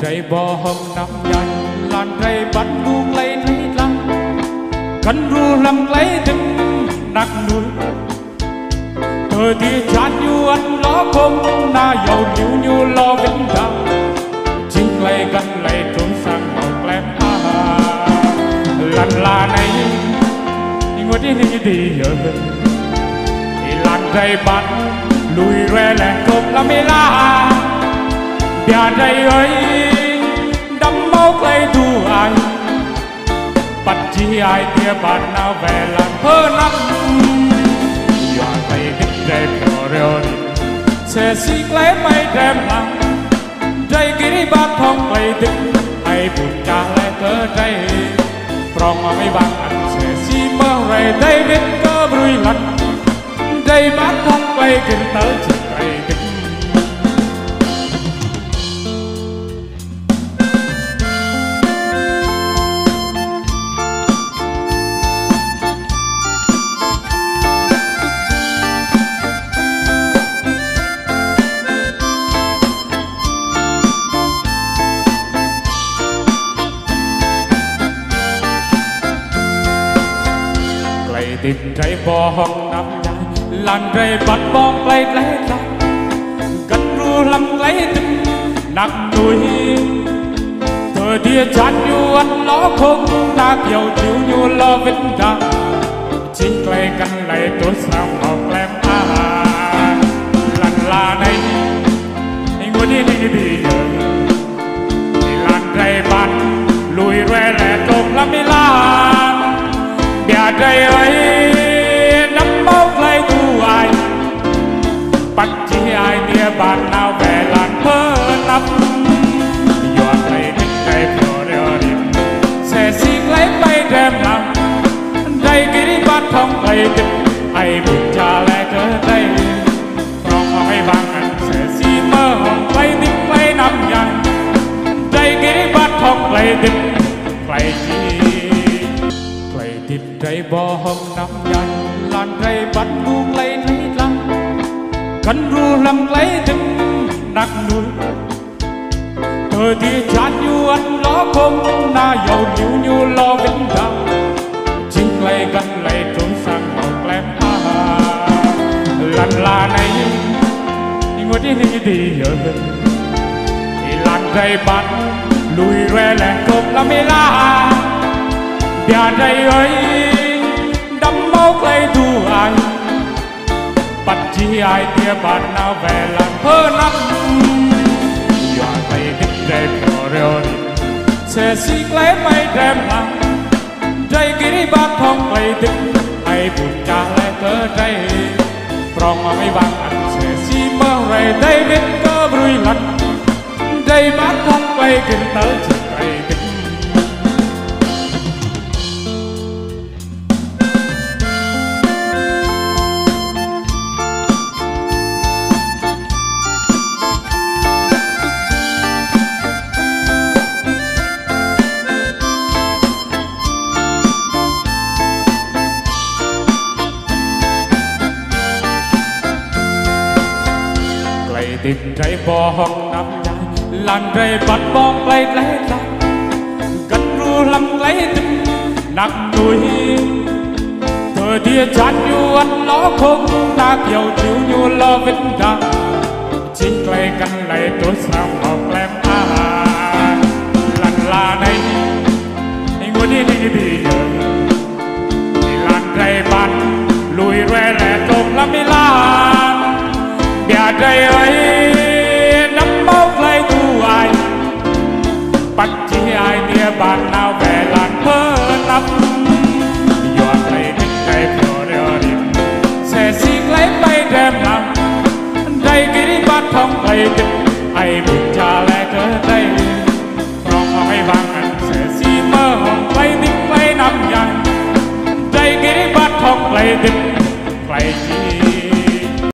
rây bò hồng năm nhanh làn trái bắn luôn lấy thấy lăng. Cắn ru lầm lấy từng nặng núi. Thời tiết chán như ăn ló không, na dầu nhiêu như lo vĩnh đau chính lấy gắn lấy trốn sang màu lem à lần là này ngồi đi đi đi ở làn trái bắn lùi re lẹn cộp là mê la bia đây ơi đắm máu cây tu anh bắt chi ai kia bạn nào về làm hơ năm dọa tay đứt rê phèo rêu sẽ xí lấy mây đem lăng dây kiri bát thông play đứt hay buồn cha lại thơ dây prong mà mấy bạn anh sẽ xí mơ về đây biết cơ bùi lạnh. Đây bát thông play kinh tới ติดใจบ่ห้องน้ำใจลันใจบัดบองไกลไกลกันรู้ลำไกลตึงนักหนุยเธอเดียจันอยู่อันล้อคงตาเกี่ยวจิ๋วอยู่ล้อเป็นดังชิงไกลกันไหลตัวสาวออกแกลมอาลันลาในไอ้งูนี่ดีดีเออลันใจบัดลุยแร่แหล่ตรงละไม่ลา nhà đây ấy nắm tìm trái bò hồng năm nhanh làn trái bắt buông lấy thấy lăng. Cắn ru lăng lấy đừng nặng núi. Thời thì chán như ăn ló không, na dầu nhiều như lo vĩnh đằng. Chính lấy gần lấy trốn sang màu lem ha. Lần là này ngồi đi đi đi ở đây làn trái bắt, lùi re lẹn cơm là mê la bia đây ấy, đắm máu cây thu anh bắt chi ai kia bạn nào về làm thơ năm giờ tay đích rê phở rêu sẽ xích lấy mây đem lặng dây kiri bát thông cây đích hay bụt cha lại tớ dây prong mà mấy bạn ăn sẽ xi mơ rầy đây đích cơ vui lặng đây bác thông cây kinh tới ติดใจบ่ห้องน้ำใจลันใจบัดบองไกลไกลไกลกันรู้ลำไกลตึงนักหนุยเธอเดียจันอยู่อันล้อคงตาเกี่ยวจิ๋วอยู่ล้อเวนดังชิงไกลกันไหลตัวสา ai